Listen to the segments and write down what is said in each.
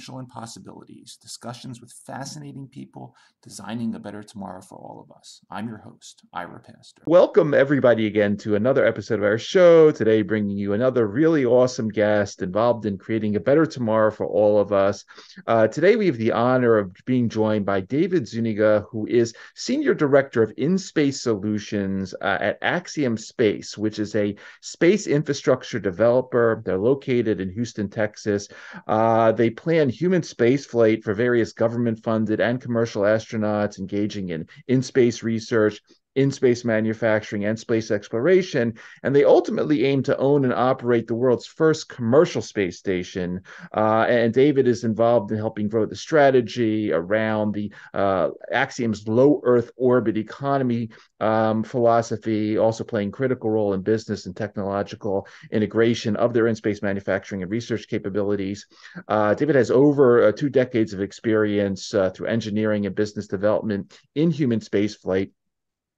Potential, and Possibilities discussions with fascinating people designing a better tomorrow for all of us. I'm your host, Ira Pastor. Welcome, everybody, again to another episode of our show. Today, bringing you another really awesome guest involved in creating a better tomorrow for all of us. Uh, today, we have the honor of being joined by David Zuniga, who is Senior Director of In Space Solutions uh, at Axiom Space, which is a space infrastructure developer. They're located in Houston, Texas. Uh, they plan human spaceflight for various government funded and commercial astronauts engaging in in space research in space manufacturing and space exploration. And they ultimately aim to own and operate the world's first commercial space station. Uh, and David is involved in helping grow the strategy around the uh, Axiom's low Earth orbit economy um, philosophy, also playing critical role in business and technological integration of their in space manufacturing and research capabilities. Uh, David has over uh, two decades of experience uh, through engineering and business development in human spaceflight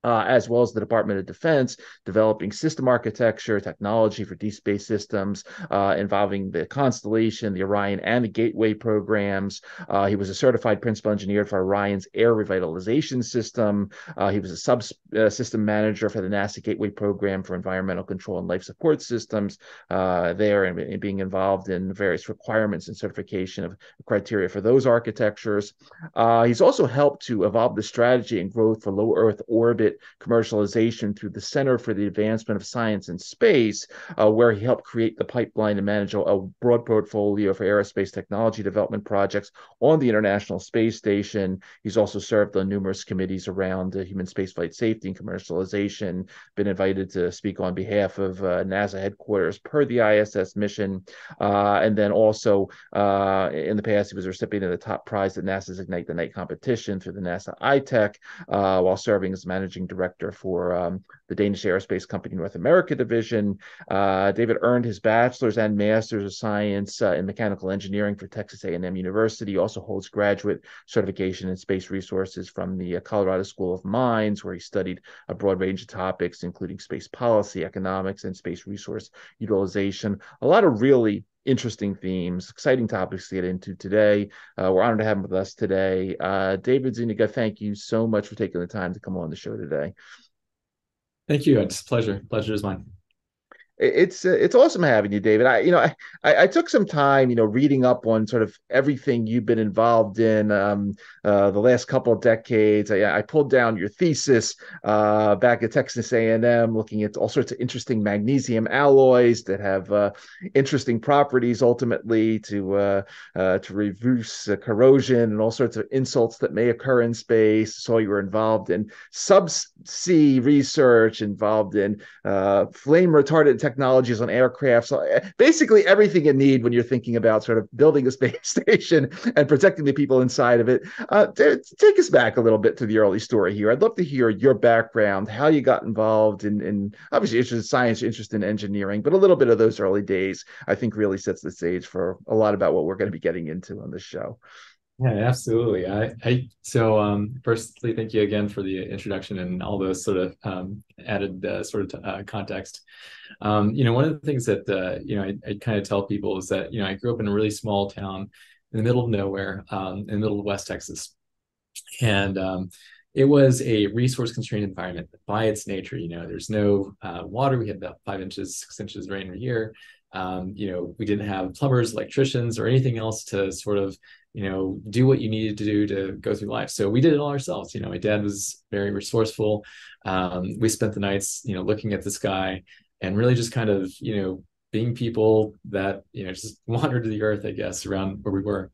uh, as well as the Department of Defense, developing system architecture, technology for deep space systems uh, involving the Constellation, the Orion, and the Gateway programs. Uh, he was a certified principal engineer for Orion's air revitalization system. Uh, he was a subsystem uh, manager for the NASA Gateway program for environmental control and life support systems uh, there, and, and, being involved in various requirements and certification of criteria for those architectures. he's also helped to evolve the strategy and growth for low Earth orbit commercialization through the Center for the Advancement of Science and Space, uh, where he helped create the pipeline and manage a, a, broad portfolio for aerospace technology development projects on the International Space Station. He's also served on numerous committees around uh, human spaceflight safety and commercialization, been invited to speak on behalf of uh, NASA headquarters per the ISS mission. Uh, and then also uh, in the past, he was a recipient of the top prize at NASA's Ignite the Night competition through the NASA iTech uh, while serving as managing managing director for um, the Danish Aerospace Company North America division. Uh, David earned his bachelor's and master's of science uh, in mechanical engineering for Texas A&M University. He also holds graduate certification in space resources from the uh, Colorado School of Mines, where he studied a broad range of topics, including space policy, economics, and space resource utilization. A lot of really interesting themes, exciting topics to get into today. Uh, we're honored to have him with us today. Uh, David Zuniga, thank you so much for taking the time to come on the show today. Thank you. It's a pleasure. Pleasure is mine it's uh, it's awesome having you, David. I you know I, I took some time you know reading up on sort of everything you've been involved in um, uh, the last couple of decades. I, I pulled down your thesis uh, back at Texas A and M, looking at all sorts of interesting magnesium alloys that have uh, interesting properties ultimately to uh, uh, to reduce corrosion and all sorts of insults that may occur in space. So you were involved in subsea research, involved in flame retardant technologies on aircraft. So eh, basically everything you need when you're thinking about sort of building a space station and protecting the people inside of it. Uh, take us back a little bit to the early story here. I'd love to hear your background, how you got involved in, in obviously interest in science, interest in engineering, but a little bit of those early days, I think really sets the stage for a lot about what we're going to be getting into on this show. Yeah, absolutely. I, I so um, firstly, thank you again for the introduction and all those sort of um, added uh, sort of uh, context. Um, you know, one of the things that uh, you know I, I kind of tell people is that you know I grew up in a really small town in the middle of nowhere, um, in the middle of West Texas, and um, it was a resource constrained environment by its nature. You know, there's no uh, water. We had about five inches, six inches rain a year. Um, you know, we didn't have plumbers, electricians, or anything else to sort of you know, do what you needed to do to go through life. So we did it all ourselves. You know, my dad was very resourceful. Um, we spent the nights, you know, looking at the sky and really just kind of, you know, being people that, you know, just wandered to the earth, I guess, around where we were.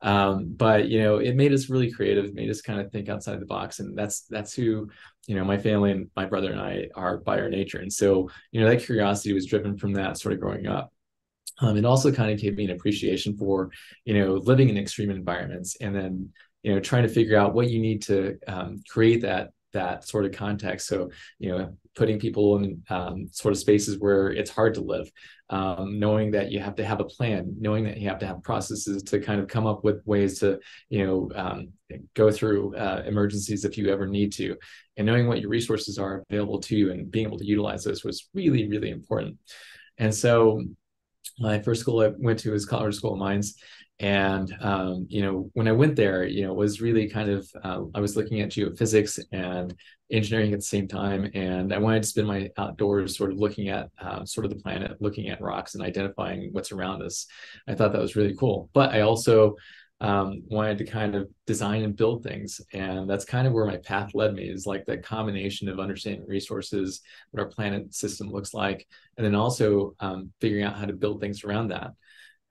Um, but you know, it made us really creative, made us kind of think outside the box. And that's that's who, you know, my family and my brother and I are by our nature. And so, you know, that curiosity was driven from that sort of growing up. Um, it also kind of gave me an appreciation for, you know, living in extreme environments and then, you know, trying to figure out what you need to um, create that that sort of context. So, you know, putting people in um, sort of spaces where it's hard to live, um, knowing that you have to have a plan, knowing that you have to have processes to kind of come up with ways to, you know, um, go through uh, emergencies if you ever need to, and knowing what your resources are available to you and being able to utilize those was really, really important. And so, my first school I went to was Colorado School of Mines, and um, you know when i went there you know it was really kind of uh, i was looking at geophysics and engineering at the same time. And i wanted to spend my outdoors sort of looking at uh, sort of the planet looking at rocks and identifying what's around us. I thought that was really cool. But i also um, wanted to kind of design and build things and that's kind of where my path led me is like that combination of understanding resources what our planet system looks like and then also um, figuring out how to build things around that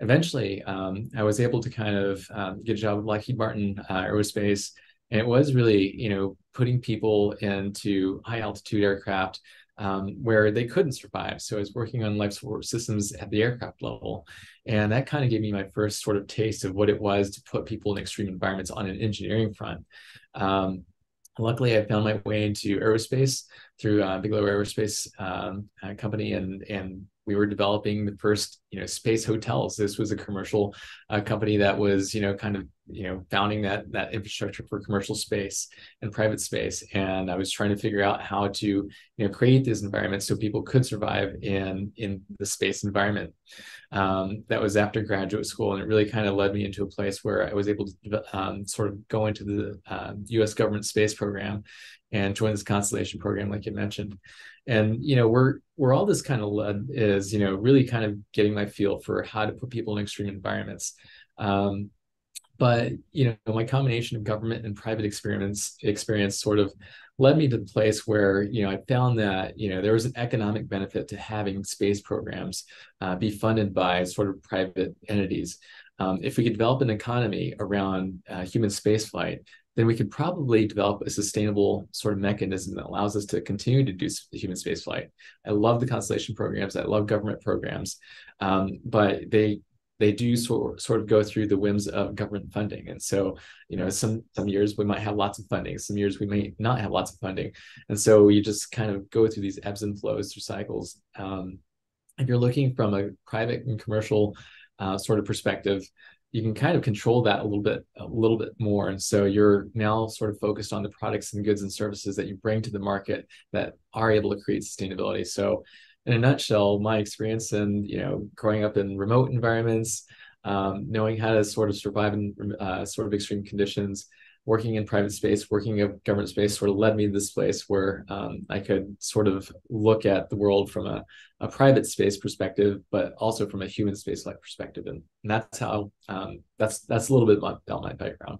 eventually um, I was able to kind of um, get a job with Lockheed Martin uh, Aerospace. And it was really, you know, putting people into high altitude aircraft um, where they couldn't survive. So I was working on life support systems at the aircraft level. And that kind of gave me my first sort of taste of what it was to put people in extreme environments on an engineering front. Um, luckily, I found my way into aerospace through uh, Bigelow Aerospace um, uh, Company and, and we were developing the first you know space hotels. This was a commercial uh, company that was you know kind of you know founding that that infrastructure for commercial space and private space. And i was trying to figure out how to you know create this environment so people could survive in in the space environment um, that was after graduate school. And it really kind of led me into a place where i was able to um, sort of go into the uh, us government space program and join this constellation program like you mentioned and you know we're where all this kind of led is you know really kind of getting my feel for how to put people in extreme environments. Um, but you know my combination of government and private experience experience sort of led me to the place where you know i found that you know there was an economic benefit to having space programs uh, be funded by sort of private entities. Um, if we could develop an economy around uh, human spaceflight then we could probably develop a sustainable sort of mechanism that allows us to continue to do human spaceflight. I love the constellation programs. I love government programs, um, but they they do sort sort of go through the whims of government funding. And so, you know, some some years we might have lots of funding, some years we may not have lots of funding, and so you just kind of go through these ebbs and flows through cycles. Um, if you're looking from a private and commercial uh, sort of perspective, you can kind of control that a little bit a little bit more. And so you're now sort of focused on the products and goods and services that you bring to the market that are able to create sustainability. So in a nutshell my experience in you know growing up in remote environments um, knowing how to sort of survive in uh, sort of extreme conditions working in private space, working in government space sort of led me to this place where um, I could sort of look at the world from a, a private space perspective, but also from a human space like perspective. And, and that's how um, that's that's a little bit about my background.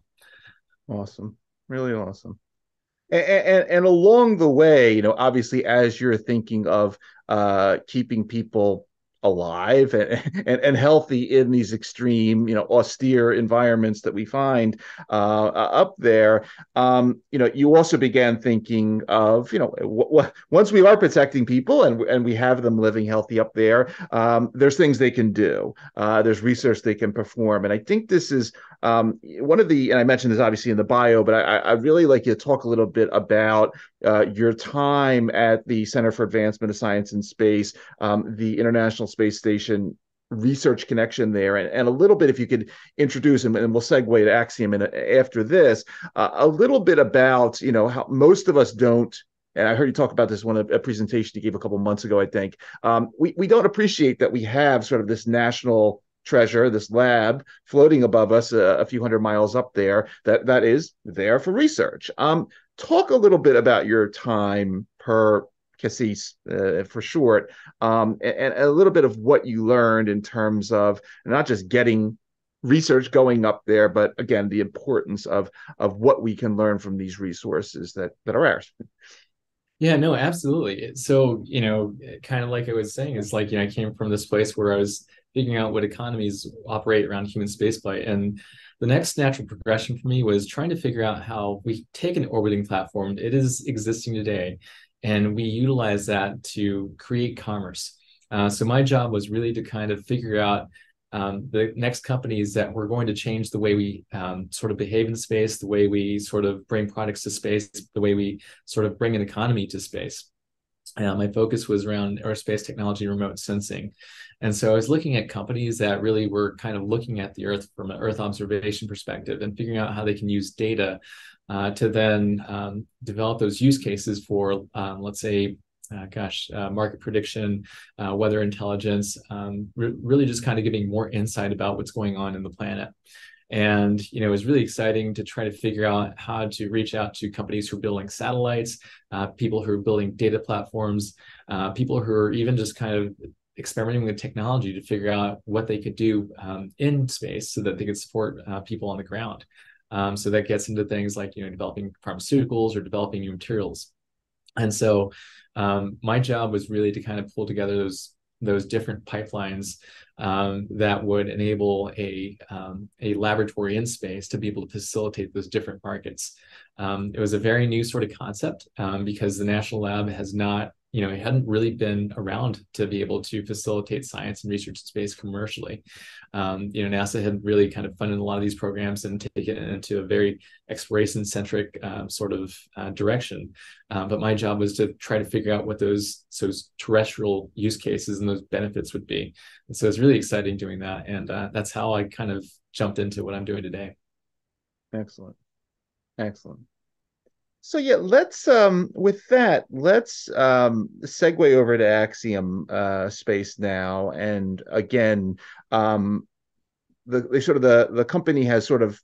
Awesome. Really awesome. And, and, and, along the way, you know, obviously, as you're thinking of uh, keeping people alive and, and, and healthy in these extreme, you know, austere environments that we find uh, up there. Um, you know, you also began thinking of, you know, w- w- once we are protecting people and and we have them living healthy up there, um, there's things they can do. Uh, there's research they can perform, and I think this is um, one of the. And I mentioned this obviously in the bio, but I, I really like you to talk a little bit about uh, your time at the Center for Advancement of Science and Space, um, the International Space Station research connection there and, and a little bit if you could introduce and, and we'll segue to axiom in, after this uh, a little bit about you know how most of us don't and I heard you talk about this one a presentation you gave a couple months ago. I think um, we we don't appreciate that we have sort of this national treasure, this lab floating above us a, a few hundred miles up there that that is there for research. Um, talk a little bit about your time per CASIS uh, for short, um, and, and, a little bit of what you learned in terms of not just getting research going up there, but again, the importance of of what we can learn from these resources that that are ours. Yeah, no, absolutely. So, you know, kind of like I was saying, it's like, you know, I came from this place where I was figuring out what economies operate around human spaceflight. And the next natural progression for me was trying to figure out how we take an orbiting platform, it is existing today, and we utilize that to create commerce. Uh, so my job was really to kind of figure out um, the next companies that were going to change the way we um, sort of behave in space, the way we sort of bring products to space, the way we sort of bring an economy to space. Uh, my focus was around aerospace technology, remote sensing. And so I was looking at companies that really were kind of looking at the Earth from an Earth observation perspective and figuring out how they can use data uh, to then um, develop those use cases for, um, let's say, uh, gosh, uh, market prediction, uh, weather intelligence, um, re- really just kind of giving more insight about what's going on in the planet. And you know, it was really exciting to try to figure out how to reach out to companies who are building satellites, uh, people who are building data platforms, uh, people who are even just kind of experimenting with technology to figure out what they could do um, in space so that they could support uh, people on the ground. Um, so that gets into things like you know developing pharmaceuticals or developing new materials. And so um, my job was really to kind of pull together those those different pipelines um, that would enable a um, a laboratory in space to be able to facilitate those different markets. Um, it was a very new sort of concept um, because the national lab has not you know, it hadn't really been around to be able to facilitate science and research in space commercially. Um, you know, NASA had really kind of funded a lot of these programs and taken it into a very exploration centric um, sort of uh, direction. Um, but my job was to try to figure out what those those terrestrial use cases and those benefits would be. And so it's really exciting doing that, and uh, that's how I kind of jumped into what I'm doing today. Excellent, excellent. So yeah, let's um with that, let's um segue over to Axiom uh space now. And again, um the, the sort of the the company has sort of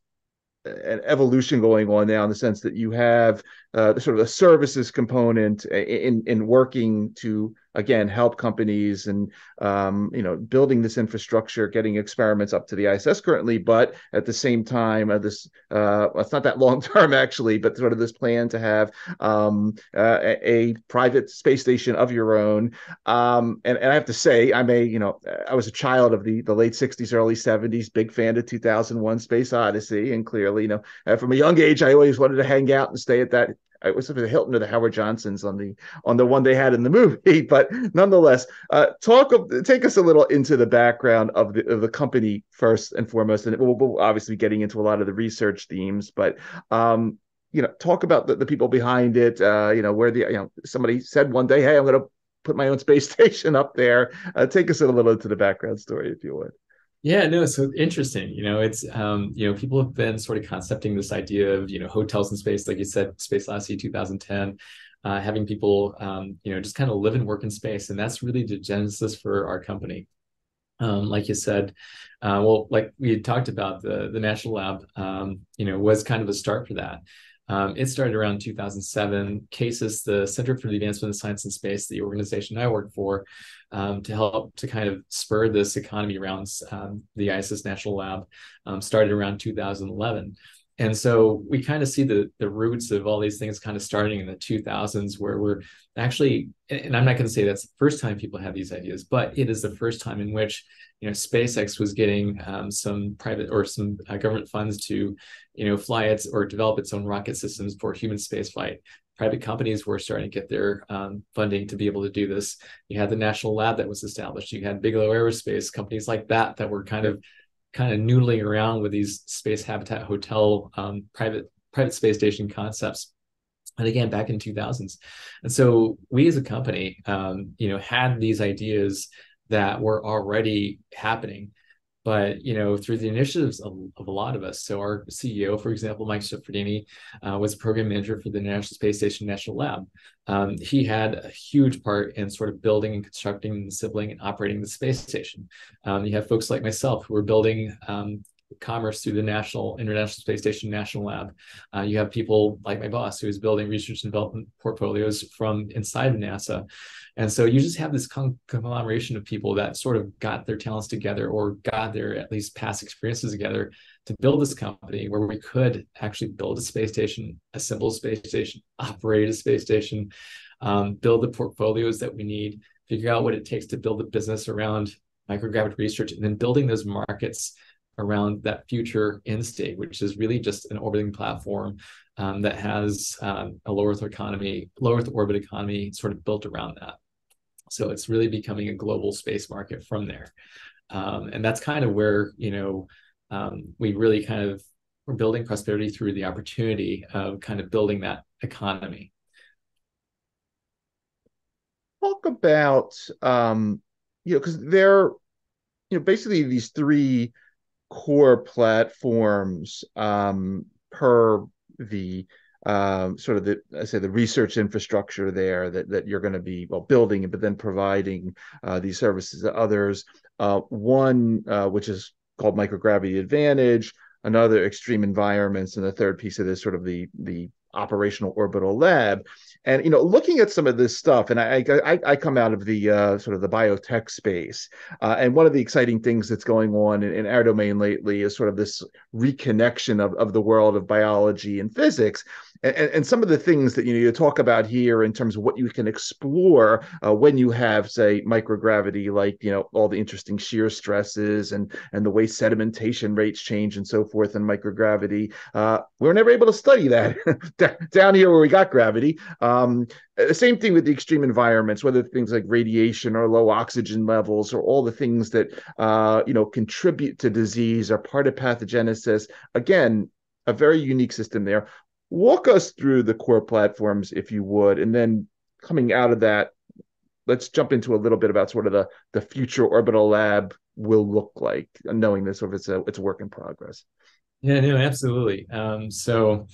an evolution going on now in the sense that you have uh, the sort of the services component in in working to again help companies and um, you know building this infrastructure, getting experiments up to the ISS currently, but at the same time, uh, this uh, it's not that long term actually, but sort of this plan to have um, uh, a, a, private space station of your own. Um, and, and I have to say, I'm a you know I was a child of the the late '60s, early '70s, big fan of 2001: Space Odyssey, and clearly, you know, uh, from a young age, I always wanted to hang out and stay at that it was the Hilton or the Howard Johnsons on the on the one they had in the movie. But nonetheless, uh, talk of, take us a little into the background of the of the company first and foremost, and we'll, we'll obviously getting into a lot of the research themes. But um, you know, talk about the, the people behind it. Uh, you know, where the you know somebody said one day, "Hey, I'm going to put my own space station up there." Uh, take us a little into the background story, if you would. Yeah, no, so interesting. You know, it's um, you know, people have been sort of concepting this idea of, you know, hotels in space, like you said, Space Odyssey 2010, uh, having people um, you know, just kind of live and work in space. And that's really the genesis for our company. Um, like you said, uh, well, like we had talked about, the the National Lab, um, you know, was kind of a start for that. Um, it started around 2007. CASIS, the Center for the Advancement of Science and Space, the organization I work for, um, to help to kind of spur this economy around um, the ISS National Lab, um, started around 2011. And so we kind of see the the roots of all these things kind of starting in the 2000s, where we're actually, and I'm not going to say that's the first time people have these ideas, but it is the first time in which you know SpaceX was getting um, some private or some uh, government funds to you know fly its or develop its own rocket systems for human spaceflight. Private companies were starting to get their um, funding to be able to do this. You had the national lab that was established. You had Bigelow Aerospace companies like that that were kind of kind of noodling around with these space habitat hotel um, private private space station concepts. And again back in 2000s and so we as a company um, you know had these ideas that were already happening but you know through the initiatives of, of, a lot of us. So our ceo for example mike Suffredini, uh, was program manager for the national space station national lab. Um, he had a huge part in sort of building and constructing and assembling and operating the space station. Um, you have folks like myself who are building um, commerce through the National International Space Station National Lab. Uh, you have people like my boss who is building research and development portfolios from inside of NASA. And so you just have this conglomeration of people that sort of got their talents together or got their at least past experiences together to build this company where we could actually build a space station, assemble a space station, operate a space station, um, build the portfolios that we need, figure out what it takes to build a business around microgravity research, and then building those markets around that future end state, which is really just an orbiting platform um, that has um, a low Earth economy, low Earth orbit economy sort of built around that. So it's really becoming a global space market from there. Um, and that's kind of where, you know, um, we really kind of we're building prosperity through the opportunity of kind of building that economy. Talk about, um, you know, because they're, you know, basically these three core platforms um, per the um, sort of the I say the research infrastructure there that that you're going to be well building, but then providing uh, these services to others. Uh, one uh, which is called microgravity advantage, another extreme environments, and the third piece of this sort of the the operational orbital lab. And you know looking at some of this stuff and i i, I come out of the uh, sort of the biotech space uh, and one of the exciting things that's going on in, in, our domain lately is sort of this reconnection of, of the world of biology and physics. And, and some of the things that you know you talk about here in terms of what you can explore uh, when you have say microgravity like you know all the interesting shear stresses and and the way sedimentation rates change and so forth in microgravity uh, we were never able to study that down here where we got gravity. Um, the same thing with the extreme environments whether things like radiation or low oxygen levels or all the things that uh, you know contribute to disease are part of pathogenesis. Again a very unique system there. Walk us through the core platforms if you would and then coming out of that let's jump into a little bit about sort of the the future orbital lab will look like knowing this or if it's a it's a work in progress. Yeah no absolutely. Um, so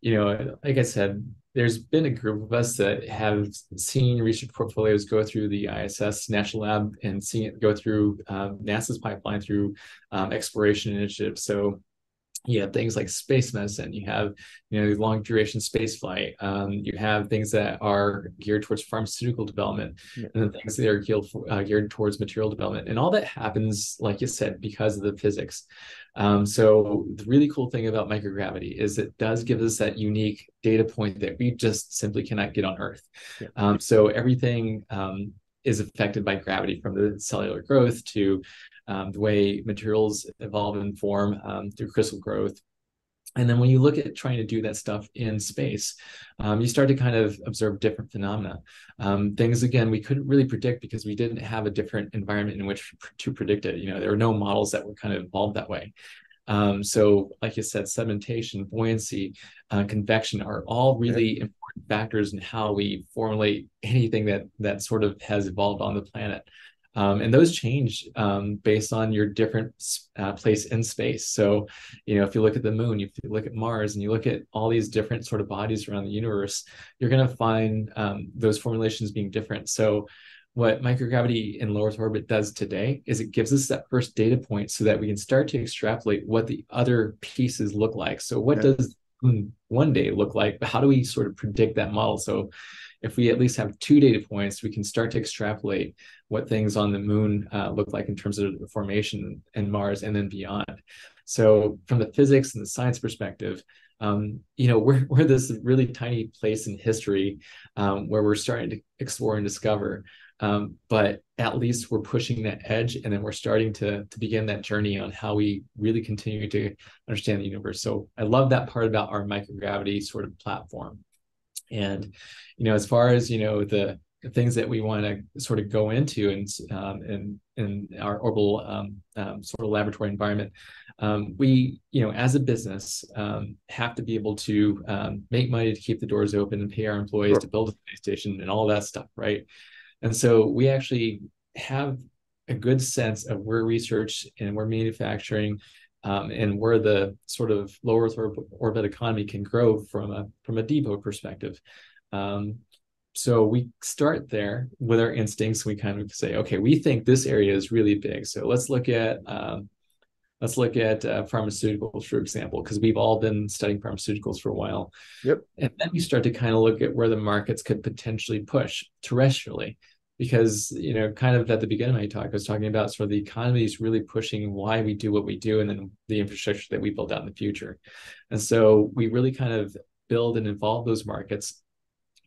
you know like i said there's been a group of us that have seen research portfolios go through the ISS National Lab and seen it go through um, NASA's pipeline through um, exploration initiatives. So you have things like space medicine you have you know long duration space flight um, you have things that are geared towards pharmaceutical development yeah. and then things that are geared, uh, geared towards material development and all that happens like you said because of the physics um, so the really cool thing about microgravity is it does give us that unique data point that we just simply cannot get on earth yeah. um, so everything um, is affected by gravity from the cellular growth to um, the way materials evolve and form um, through crystal growth. And then when you look at trying to do that stuff in space, um, you start to kind of observe different phenomena. Um, things again we couldn't really predict because we didn't have a different environment in which to predict it. You know, there were no models that were kind of evolved that way. Um, so, like you said, sedimentation, buoyancy, uh, convection are all really important factors in how we formulate anything that that sort of has evolved on the planet. Um, and those change um, based on your different uh, place in space. So, you know, if you look at the moon, if you look at Mars, and you look at all these different sort of bodies around the universe, you're going to find um, those formulations being different. So, what microgravity in low Earth orbit does today is it gives us that first data point so that we can start to extrapolate what the other pieces look like. So, what yeah. does one day look like? How do we sort of predict that model? So, if we at least have two data points, we can start to extrapolate what things on the moon uh, look like in terms of the formation and Mars and then beyond. So from the physics and the science perspective, um, you know, we're, we're this really tiny place in history um, where we're starting to explore and discover. Um, but at least we're pushing that edge and then we're starting to, to begin that journey on how we really continue to understand the universe. So I love that part about our microgravity sort of platform. And, you know, as far as, you know, the, things that we want to sort of go into and um, in in our orbital um, um, sort of laboratory environment, um, we you know as a business um, have to be able to um, make money to keep the doors open and pay our employees sure. to build a space station and all that stuff, right? And so we actually have a good sense of where research and where manufacturing um, and where the sort of low Earth orbit economy can grow from a from a depot perspective. Um, so we start there with our instincts. We kind of say, okay, we think this area is really big. So let's look at um, let's look at uh, pharmaceuticals, for example, because we've all been studying pharmaceuticals for a while. Yep. And then we start to kind of look at where the markets could potentially push terrestrially. Because, you know, kind of at the beginning of my talk, I was talking about sort of the economy is really pushing why we do what we do and then the infrastructure that we build out in the future. And so we really kind of build and involve those markets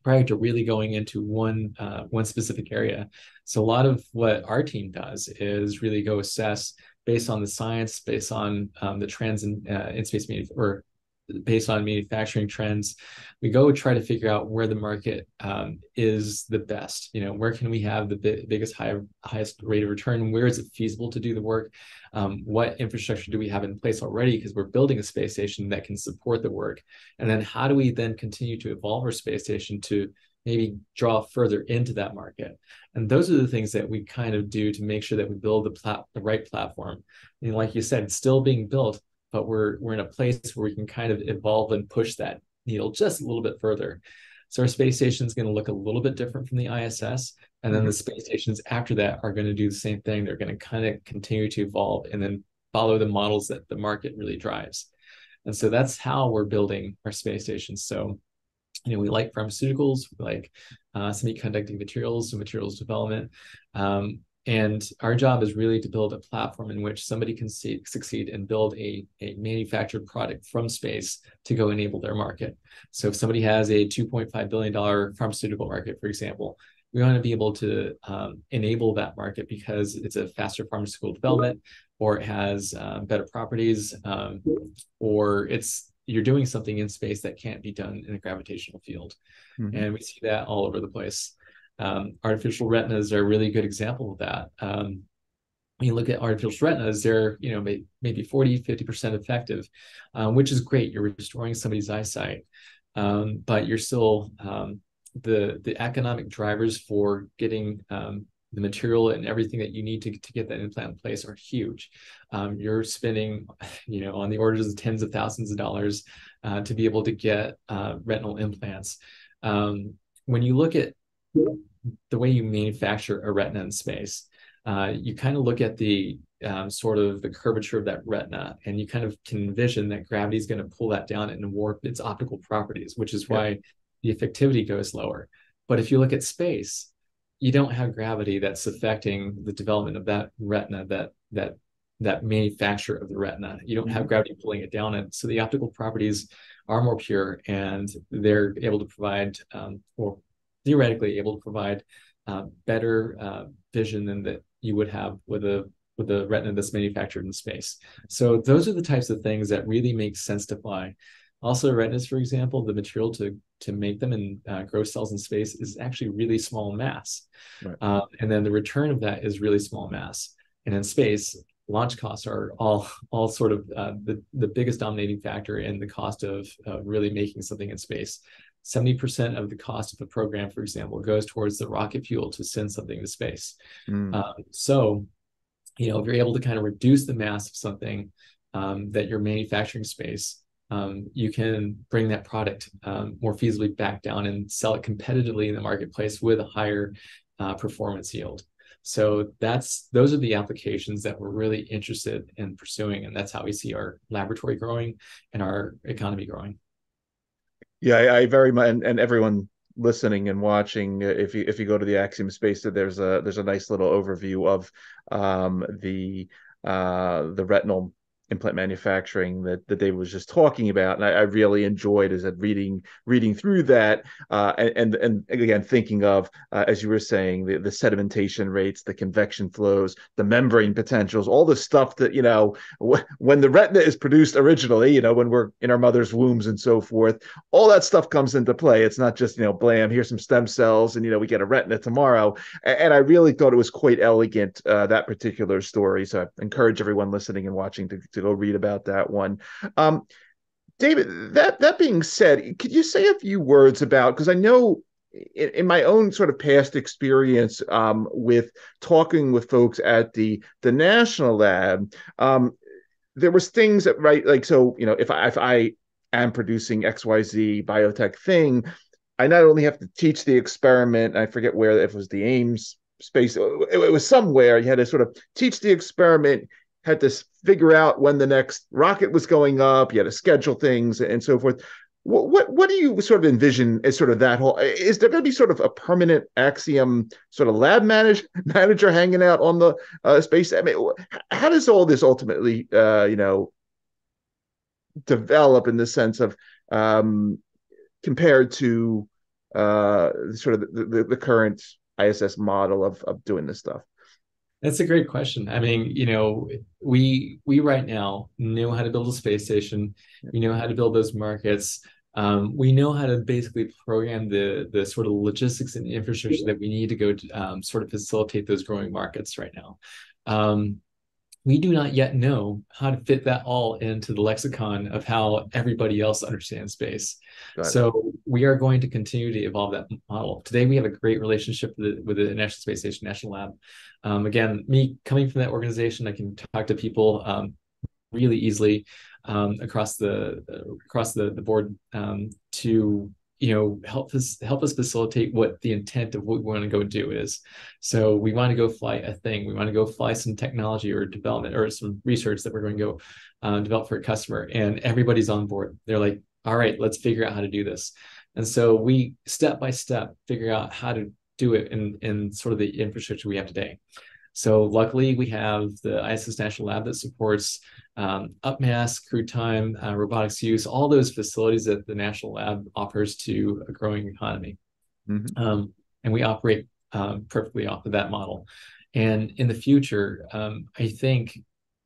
prior to really going into one uh, one specific area. So a lot of what our team does is really go assess based on the science, based on um, the trends in uh, in space media or based on manufacturing trends. We go try to figure out where the market um, is the best. You know, where can we have the bi- biggest high, highest rate of return? Where is it feasible to do the work? Um, what infrastructure do we have in place already? Because we're building a space station that can support the work. And then how do we then continue to evolve our space station to maybe draw further into that market. And those are the things that we kind of do to make sure that we build the plat- the right platform. And like you said, still being built, but we're we're in a place where we can kind of evolve and push that needle just a little bit further. So our space station is going to look a little bit different from the ISS, and then the mm-hmm. space stations after that are going to do the same thing. They're going to kind of continue to evolve and then follow the models that the market really drives. And so that's how we're building our space stations. So you know, we like pharmaceuticals, we like uh, semiconducting materials and materials development. Um, and our job is really to build a platform in which somebody can see, succeed and build a, a manufactured product from space to go enable their market. So if somebody has a $2.5 billion pharmaceutical market, for example, we want to be able to um, enable that market because it's a faster pharmaceutical development or it has uh, better properties um, or it's you're doing something in space that can't be done in a gravitational field. Mm-hmm. And we see that all over the place. Um, artificial retinas are a really good example of that. Um, when you look at artificial retinas, they're you know maybe 40, 50% effective, um, which is great. You're restoring somebody's eyesight, um, but you're still um, the the economic drivers for getting um, the material and everything that you need to, to get that implant in place are huge. Um, you're spending, you know, on the orders of tens of thousands of dollars uh, to be able to get uh, retinal implants. Um, when you look at the way you manufacture a retina in space, uh, you kind of look at the um, sort of the curvature of that retina, and you kind of can envision that gravity is going to pull that down and warp its optical properties, which is why the effectivity goes lower. But if you look at space, you don't have gravity that's affecting the development of that retina that that that manufacture of the retina you don't have mm-hmm. gravity pulling it down and so the optical properties are more pure and they're able to provide um, or theoretically able to provide uh, better uh, vision than that you would have with a with a retina that's manufactured in space so those are the types of things that really make sense to fly also, retinas, for example, the material to to make them and uh, grow cells in space is actually really small mass, right. uh, and then the return of that is really small mass. And in space, launch costs are all all sort of uh, the the biggest dominating factor in the cost of really making something in space. 70% of the cost of a program, for example, goes towards the rocket fuel to send something to space. Mm. Um, so, you know, if you're able to kind of reduce the mass of something um, that you're manufacturing space, um, you can bring that product um, more feasibly back down and sell it competitively in the marketplace with a higher uh, performance yield. So that's those are the applications that we're really interested in pursuing, and that's how we see our laboratory growing and our economy growing. Yeah, I, I very much, and, and everyone listening and watching, if you if you go to the Axiom Space, there's a there's a nice little overview of um, the uh, the retinal implant manufacturing that, that David was just talking about, and I, I really enjoyed as reading reading through that, uh, and, and again thinking of uh, as you were saying the, the sedimentation rates, the convection flows, the membrane potentials, all the stuff that you know w- when the retina is produced originally, you know when we're in our mother's wombs and so forth, all that stuff comes into play. It's not just you know blam, here's some stem cells, and you know we get a retina tomorrow. And, and I really thought it was quite elegant uh, that particular story. So I encourage everyone listening and watching to, to go read about that one. Um, David, that that being said, could you say a few words about because I know in, in, my own sort of past experience um, with talking with folks at the the national lab, um, there was things that right like so you know if I if I am producing X Y Z biotech thing, I not only have to teach the experiment. I forget where if it was the Ames space, it was somewhere. You had to sort of teach the experiment had to figure out when the next rocket was going up. You had to schedule things and so forth. What what, what do you sort of envision as sort of that whole? Is there going to be sort of a permanent Axiom sort of lab manage, manager hanging out on the uh, space? I mean, how does all this ultimately, uh, you know, develop in the sense of um, compared to uh, sort of the, the, the current ISS model of of doing this stuff? That's a great question. I mean, you know, we we right now know how to build a space station. We know how to build those markets. Um, we know how to basically program the the sort of logistics and infrastructure that we need to go to um, sort of facilitate those growing markets right now. Um, we do not yet know how to fit that all into the lexicon of how everybody else understands space. So we are going to continue to evolve that model. Today, we have a great relationship with the, with the National Space Station National Lab. Um, again, me coming from that organization, I can talk to people um, really easily um, across the across the, the board um, to you know help us help us facilitate what the intent of what we want to go do is. So we want to go fly a thing. We want to go fly some technology or development or some research that we're going to go uh, develop for a customer and everybody's on board. They're like all right let's figure out how to do this. And so we step by step figure out how to do it in in sort of the infrastructure we have today so luckily, we have the ISS National Lab that supports um, upmass, crew time, uh, robotics use, all those facilities that the National Lab offers to a growing economy. Mm-hmm. Um, and we operate um, perfectly off of that model. And in the future, um, I think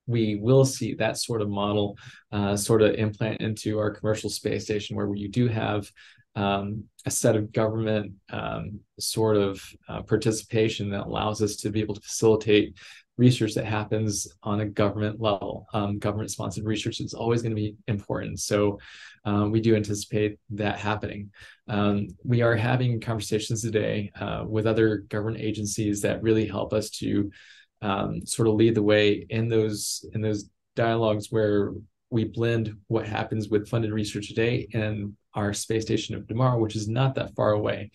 we will see that sort of model uh, sort of implant into our commercial space station where you do have um, a set of government um, sort of uh, participation that allows us to be able to facilitate research that happens on a government level. Um, government sponsored research is always going to be important. So um, we do anticipate that happening. Um, we are having conversations today uh, with other government agencies that really help us to um, sort of lead the way in those in those dialogues where we blend what happens with funded research today and our space station of tomorrow, which is not that far away.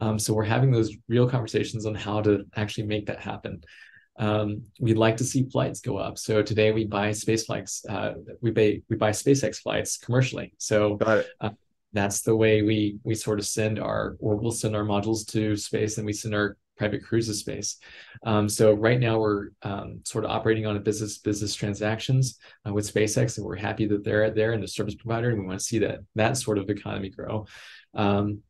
Um, so we're having those real conversations on how to actually make that happen. Um, we'd like to see flights go up. So today we buy space flights. Uh, we buy we buy SpaceX flights commercially. So uh, that's the way we we sort of send our or we'll send our modules to space and we send our private cruises space. Um, so right now we're um, sort of operating on a business business transactions uh, with SpaceX, and we're happy that they're there and the service provider, and we want to see that that sort of economy grow. Um,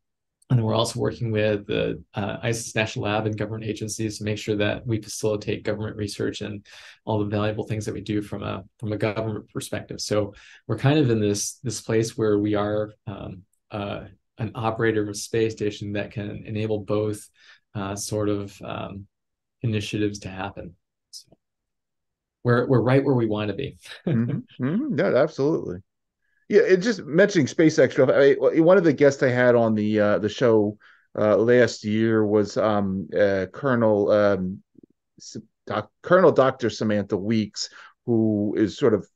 and then we're also working with the uh, ISS National Lab and government agencies to make sure that we facilitate government research and all the valuable things that we do from a from a government perspective. So we're kind of in this this place where we are um, uh, an operator of a space station that can enable both uh, sort of um, initiatives to happen. So we're we're right where we want to be. mm-hmm. Mm-hmm. Yeah, absolutely. Yeah, it just mentioning SpaceX. I mean, one of the guests I had on the uh, the show uh, last year was um, uh, Colonel um, Doc, Colonel Doctor Samantha Weeks, who is sort of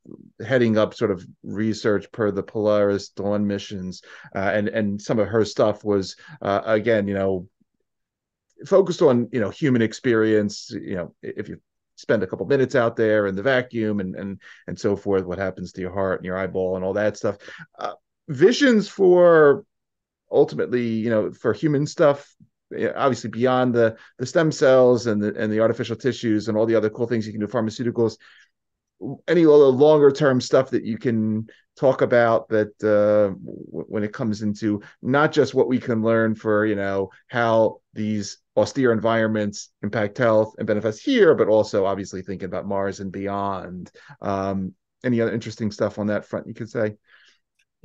heading up sort of research per the Polaris Dawn missions, uh, and and some of her stuff was uh, again, you know, focused on you know human experience you know if you spend a couple minutes out there in the vacuum and and and so forth what happens to your heart and your eyeball and all that stuff. Uh, visions for ultimately you know for human stuff obviously beyond the the stem cells and the and the artificial tissues and all the other cool things you can do pharmaceuticals any other longer term stuff that you can talk about that uh, w- when it comes into not just what we can learn for you know how these austere environments impact health and benefits here, but also obviously thinking about Mars and beyond. Um, any other interesting stuff on that front you could say?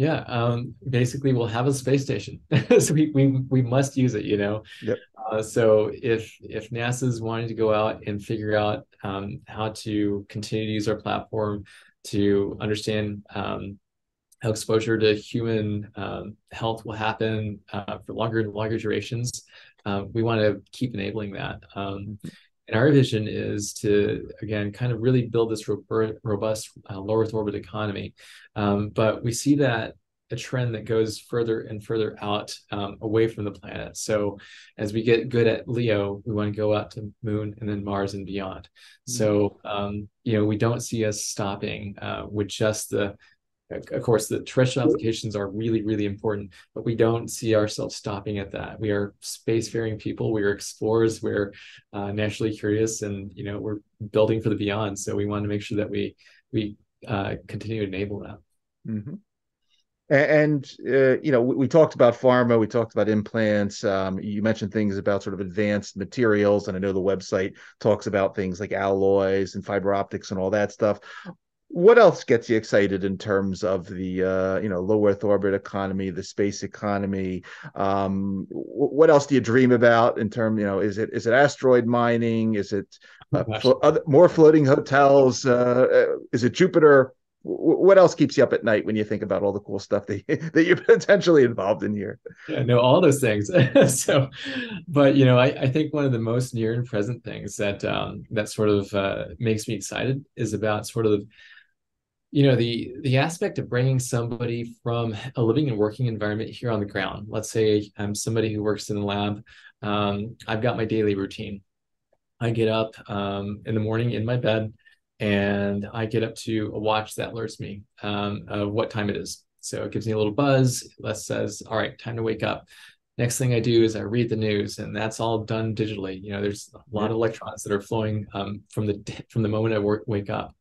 Yeah, um, basically we'll have a space station, so we, we we must use it. You know, yep. Uh, so if if NASA's wanting to go out and figure out um, how to continue to use our platform to understand um, how exposure to human um, health will happen uh, for longer and longer durations, uh, we want to keep enabling that. And our vision is to again kind of really build this robust uh, low Earth orbit economy. Um, but we see that a trend that goes further and further out um, away from the planet. So as we get good at LEO, we want to go out to Moon and then Mars and beyond. Mm-hmm. So um, you know we don't see us stopping uh, with just the of course the terrestrial applications are really really important but we don't see ourselves stopping at that. We are spacefaring people. We are explorers. We're uh, naturally curious and you know we're building for the beyond. So we want to make sure that we we uh, continue to enable that. Mm-hmm. And uh, you know we, we, talked about pharma. We talked about implants. Um, you mentioned things about sort of advanced materials and i know the website talks about things like alloys and fiber optics and all that stuff what else gets you excited in terms of the uh, you know low earth orbit economy the space economy? Um, what else do you dream about in terms you know is it is it asteroid mining? Is it uh, flo- other, more floating hotels? Uh, uh is it jupiter? What else keeps you up at night when you think about all the cool stuff that, you, that you're potentially involved in here? Yeah no all those things. So but you know I, I think one of the most near and present things that um, that sort of uh, makes me excited is about sort of you know the the aspect of bringing somebody from a living and working environment here on the ground let's say i'm somebody who works in the lab um, i've got my daily routine i get up um, in the morning in my bed and I get up to a watch that alerts me um, of what time it is. So it gives me a little buzz that says, "All right, time to wake up." Next thing I do is I read the news, and that's all done digitally. You know, there's a lot of electrons that are flowing um, from the from the moment I work, wake up,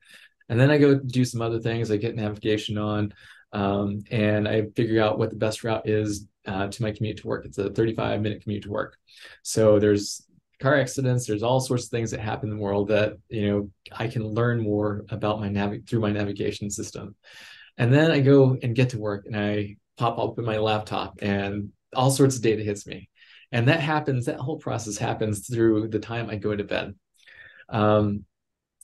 and then I go do some other things. I get navigation on, um, and I figure out what the best route is uh, to my commute to work. It's a 35 minute commute to work. So there's car accidents there's all sorts of things that happen in the world that you know i can learn more about my nav through my navigation system and then i go and get to work and i pop up in my laptop and all sorts of data hits me and that happens that whole process happens through the time i go to bed um,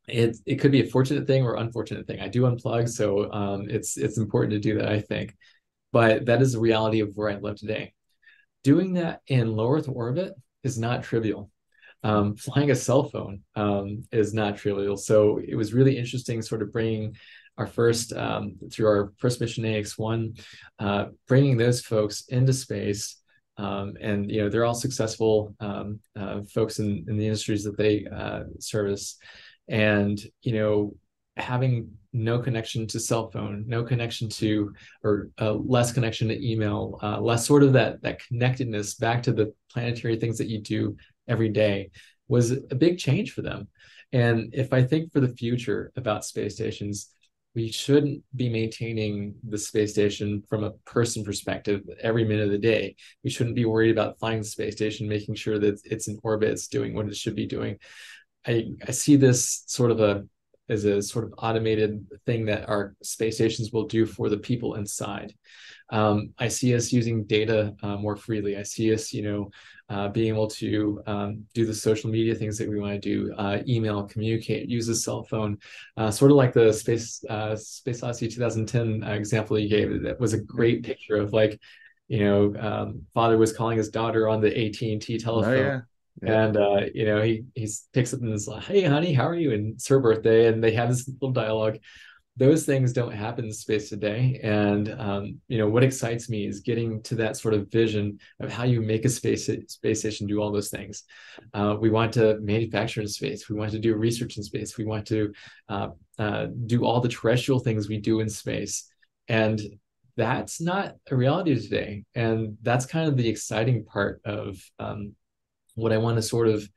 it, it could be a fortunate thing or unfortunate thing i do unplug so um, it's it's important to do that i think but that is the reality of where i live today doing that in low earth orbit is not trivial um, flying a cell phone um, is not trivial. So it was really interesting, sort of bringing our first um, through our first mission AX1, uh, bringing those folks into space. Um, and you know they're all successful um, uh, folks in, in the industries that they uh, service, and you know having no connection to cell phone, no connection to, or uh, less connection to email, uh, less sort of that that connectedness back to the planetary things that you do every day was a big change for them. And if I think for the future about space stations, we shouldn't be maintaining the space station from a person perspective every minute of the day. We shouldn't be worried about flying the space station, making sure that it's in orbit, it's doing what it should be doing. I, I see this sort of a as a sort of automated thing that our space stations will do for the people inside. Um, I see us using data uh, more freely. I see us, you know, uh, being able to um, do the social media things that we want to do, uh, email, communicate, use a cell phone, uh, sort of like the Space uh, Space Odyssey 2010 uh, example you gave. That was a great picture of like, you know, um, father was calling his daughter on the AT and T telephone. Oh, yeah. Yeah. And uh, you know, he he picks up and is like, "Hey, honey, how are you?" And it's her birthday, and they have this little dialogue. Those things don't happen in space today. And um, you know what excites me is getting to that sort of vision of how you make a space space station do all those things. Uh, we want to manufacture in space. We want to do research in space. We want to uh, uh, do all the terrestrial things we do in space. And that's not a reality today. And that's kind of the exciting part of um, what i want to sort of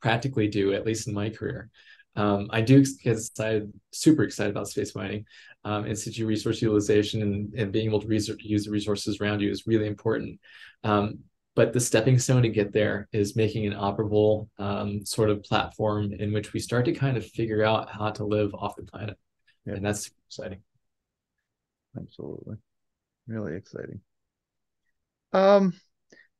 practically do at least in my career um, I do get excited, super excited about space mining. Um, in situ resource utilization and, and being able to research, use the resources around you is really important. Um, but the stepping stone to get there is making an operable um, sort of platform in which we start to kind of figure out how to live off the planet. Yeah. And that's exciting. Absolutely. Really exciting. Um,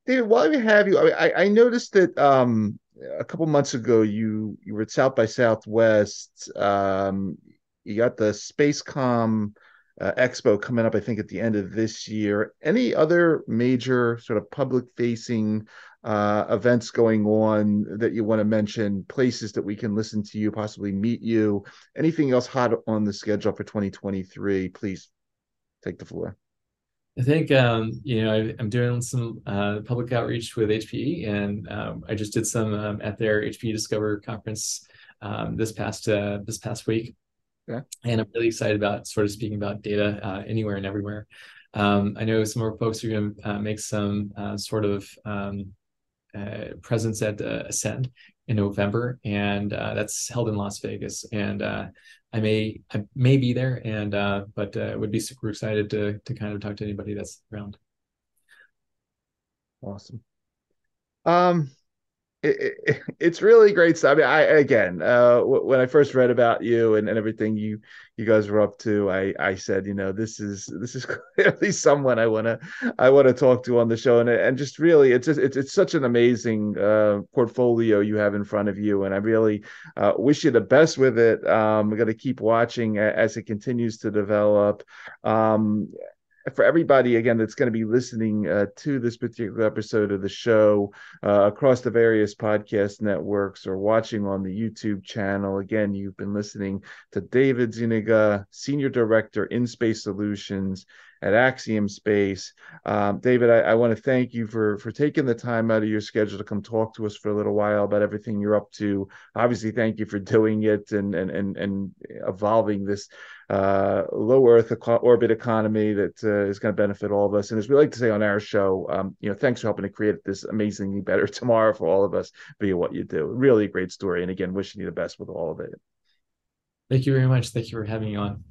David, while we have you, I, I noticed that um, a couple months ago you you were at South by Southwest. Um, you got the Spacecom uh, Expo coming up, I think, at the end of this year. Any other major sort of public facing uh, events going on that you want to mention? Places that we can listen to you, possibly meet you. Anything else hot on the schedule for 2023? Please take the floor. I think um, you know I, am doing some uh, public outreach with HPE, and um, I just did some um, at their HPE Discover conference um, this past uh, this past week. Yeah. And I'm really excited about sort of speaking about data uh, anywhere and everywhere. Um, I know some more folks are going to uh, make some uh, sort of um, uh, presence at Ascend in November, and that's held in Las Vegas. And I may I may be there, and uh, but uh, would be super excited to to kind of talk to anybody that's around. Awesome. Um, it, it, it's really great stuff. I mean, I again, uh, when I first read about you and, and everything you you guys were up to, I I said, you know, this is this is clearly someone I want to I want to talk to on the show, and and just really, it's just, it's it's such an amazing uh, portfolio you have in front of you, and I really uh, wish you the best with it. Um, I'm going to keep watching as it continues to develop. Um, for everybody again that's going to be listening uh, to this particular episode of the show uh, across the various podcast networks or watching on the YouTube channel, again, you've been listening to David Zuniga, Senior Director in Space Solutions at Axiom Space. Um, David, I, I want to thank you for for taking the time out of your schedule to come talk to us for a little while about everything you're up to. Obviously, thank you for doing it and and and, and evolving this uh, low Earth orbit economy that uh, is going to benefit all of us. And as we like to say on our show, um, you know, thanks for helping to create this amazingly better tomorrow for all of us via what you do. Really great story. And again, wishing you the best with all of it. Thank you very much. Thank you for having me on.